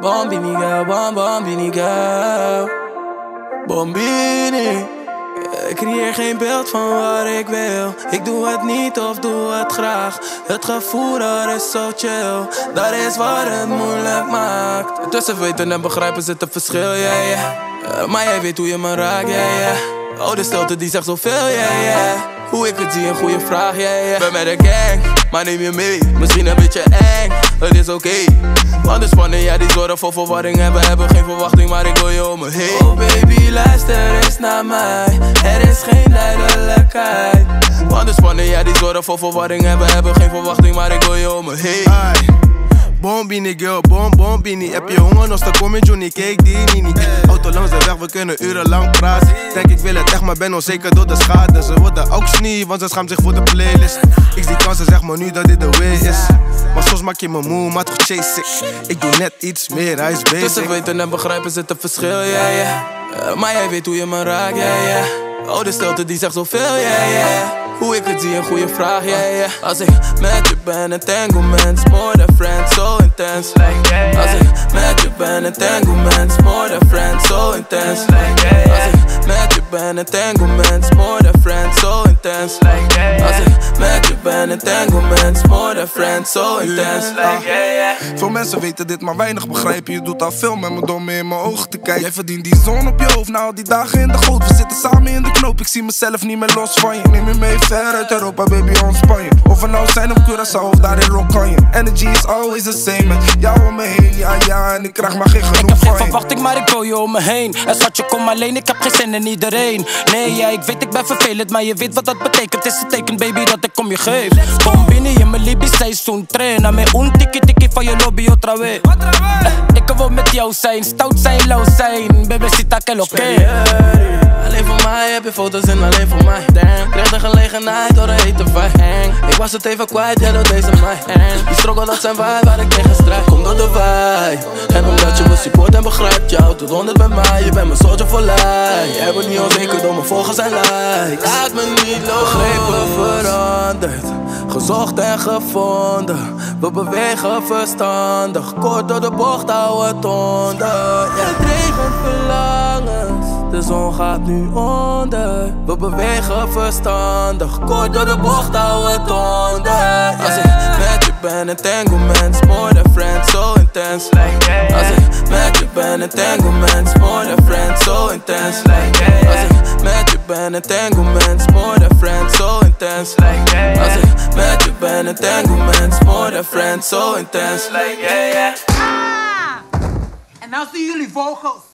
Bombini girl, bom bombini girl. Bombini. Ik creëer geen beeld van wat ik wil. Ik doe het niet of doe het graag. Het gevoel dat is zo chill. Dat is wat het moeilijk maakt. Tussen weten en begrijpen zit een verschil, ja, yeah. Yeah. maar jij weet hoe je me raakt, ja, yeah. Yeah. Oh, de stilte die zegt zoveel, ja, ja. Hoe ik het zie, een goede vraag, ja, ja. Ben met de gang, maar neem je mee. Misschien een beetje eng, het is oké. Okay. Want de spanning, ja, die zorgen voor verwarring. En we hebben geen verwachting, maar ik wil je om me heen. Oh baby, luister eens naar mij. Er is geen duidelijkheid. Want de spanning, ja, die zorgen voor verwarring. En we hebben geen verwachting, maar ik wil je om me heen. Bombini girl, bom bombini Heb je honger, nog dan kom je Johnny, kijk die nini Auto langs de weg, we kunnen urenlang praten. Denk ik wil het echt, maar ben onzeker door de schade. Ze worden ook snie, want ze schaamt zich voor de playlist. Ik zie kansen, zeg maar nu dat dit de way is. Maar soms maak je me moe, maar toch chase ik. Ik doe net iets meer, hij is bezig. Tussen weten en begrijpen zit een verschil, ja, ja. Maar jij weet hoe je me raakt, ja, ja. Oh, de stilte die zegt zoveel, ja, ja. Hoe ik het zie, een goede vraag, ja, ja. Als ik met je ben, entanglement more than friends, intense. Als ik met je ben, entanglement is more than friends, so intense. Als ik met je ben, entanglement is more than friends, so intense. Als ik met je ben, entanglement is more than friends, so intense. Veel mensen weten dit, maar weinig begrijpen. Je doet al veel met me door me in mijn ogen te kijken. Jij verdient die zon op je hoofd, nou die dagen in de goot. We zitten samen in de knoop, ik zie mezelf niet meer los van je. Neem je mee ver uit Europa, baby, ontspan je. Of we nou zijn op Curaçao of daar in Rockanje. Energy is always the same, met jou om me heen, ja, ja. En ik krijg maar geen genoeg Ik heb geen verwachting, maar ik wil je om me heen. En schatje, kom alleen, ik heb geen zin in iedereen. Nee, ja, ik weet, ik ben vervelend, maar je weet wat dat betekent. Het is een teken, baby, dat ik om je geef. Kom binnen in mijn Libi seizoen, trainen. Me un tiki tiki van je lobby, otra vez. Eh, Ik wil met jou zijn, stout zijn, lauw zijn. Bebecita, que lo que. Heb je foto's en alleen voor mij Damn, kreeg de gelegenheid door een hete vibe Ik was het even kwijt, jij door deze mij Die struggle, dat zijn wij waar ik tegen strijd. Kom door de vibe. En omdat je me support en begrijpt Jou tot honderd bij mij, je bent mijn soldier voor life Jij wordt niet onzeker door mijn volgers en likes. Laat me niet lopen. Begrepen veranderd. Gezocht en gevonden. We bewegen verstandig. Kort door de bocht, hou het onder yeah. Gedreven verlangens de zon gaat nu onder. We bewegen verstandig. Kort door de bocht, hou het onder. Yeah. Als ik met je ben, entanglement is more than friends, so intense. Als ik met je ben, entanglement is more than friends, so intense. Als ik met je ben, entanglement is more than friends, so intense. Als ik met je ben, entanglement is more than friends, so intense. En nou zien jullie vogels.